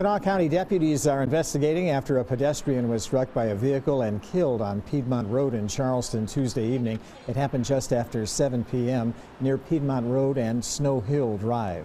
Kanawha County deputies are investigating after a pedestrian was struck by a vehicle and killed on Piedmont Road in Charleston Tuesday evening. It happened just after 7 p.m. near Piedmont Road and Snow Hill Drive.